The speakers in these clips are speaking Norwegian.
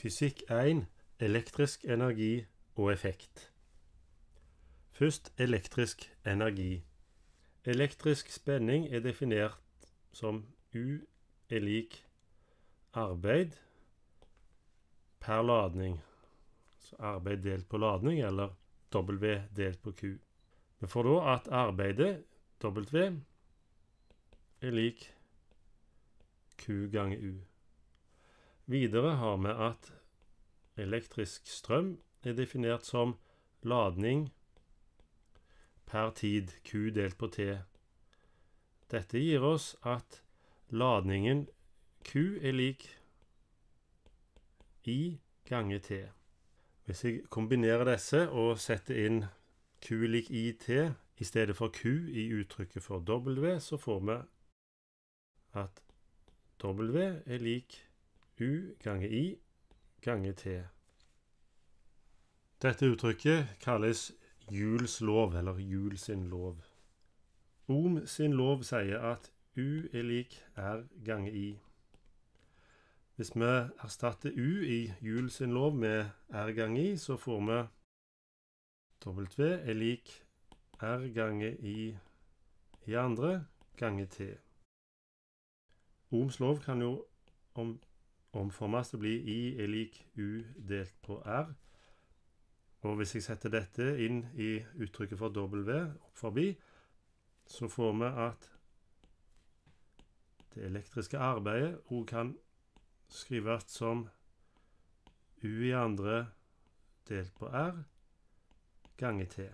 Fysikk 1 Elektrisk energi og effekt. Først elektrisk energi. Elektrisk spenning er definert som U er lik arbeid per ladning. Så arbeid delt på ladning, eller W delt på Q. Vi får da at arbeidet, W, er lik Q ganger U. Videre har vi at elektrisk strøm er definert som ladning per tid, Q delt på T. Dette gir oss at ladningen Q er lik I ganger T. Hvis jeg kombinerer disse og setter inn Q lik IT i stedet for Q i uttrykket for W, så får vi at W er lik U ganger I ganger T. Dette uttrykket kalles Jules lov, eller Jul sin lov. Ohm sin lov sier at U er lik R ganger I. Hvis vi erstatter U i Jul sin lov med R ganger I, så får vi W er lik R ganger I i andre ganger T. Ohms lov kan jo om, omformes til å bli I er lik U delt på R. Og hvis jeg setter dette inn i uttrykket for W opp forbi, så får vi at det elektriske arbeidet òg kan skrives som U i andre delt på R ganger T.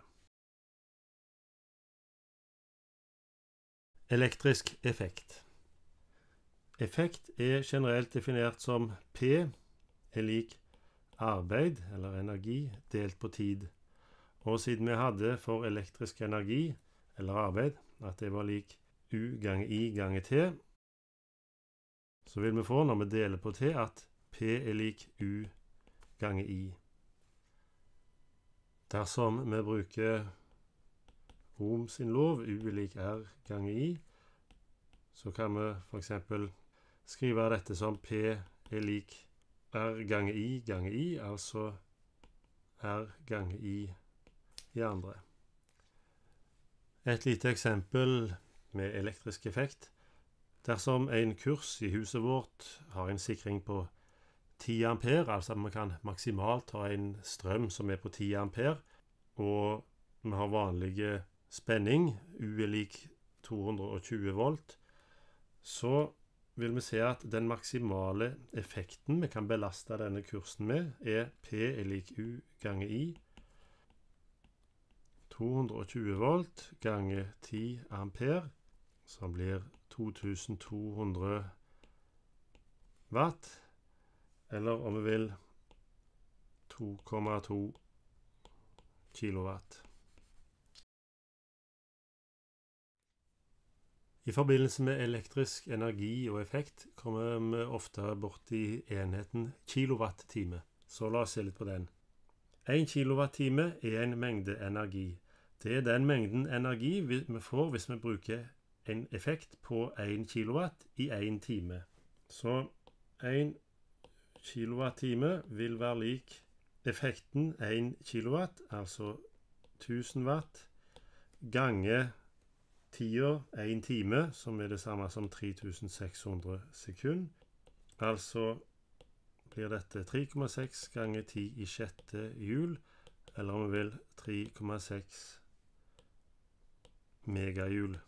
Elektrisk effekt. Effekt er generelt definert som P er lik arbeid, eller energi, delt på tid. Og siden vi hadde for elektrisk energi, eller arbeid, at det var lik U ganger I ganger T, så vil vi få, når vi deler på T, at P er lik U ganger I. Dersom vi bruker Ohm sin lov, U er lik R ganger I, så kan vi f.eks. skrive dette som P er lik R gange I gange I, altså R gange I i andre. Et lite eksempel med elektrisk effekt. Dersom en kurs i huset vårt har en sikring på 10 ampere, altså at vi kan maksimalt ha en strøm som er på 10 ampere, og vi har vanlig spenning, U er lik 220 volt, så vil vi se at den maksimale effekten vi kan belaste denne kursen med, er P er lik U ganger I. 220 volt ganger 10 ampere, som blir 2200 watt. Eller om vi vil 2,2 kilowatt. I forbindelse med elektrisk energi og effekt kommer vi ofte borti enheten kilowattime. Så la oss se litt på den. En kilowattime er en mengde energi. Det er den mengden energi vi får hvis vi bruker en effekt på 1 kilowatt i 1 time. Så 1 kilowattime vil være lik effekten 1 kilowatt, altså 1000 watt, ganger tida én time, som er det samme som 3600 sekund. Altså blir dette 3,6 ganger 10 i sjette hjul, eller om vi vil 3,6 megahjul.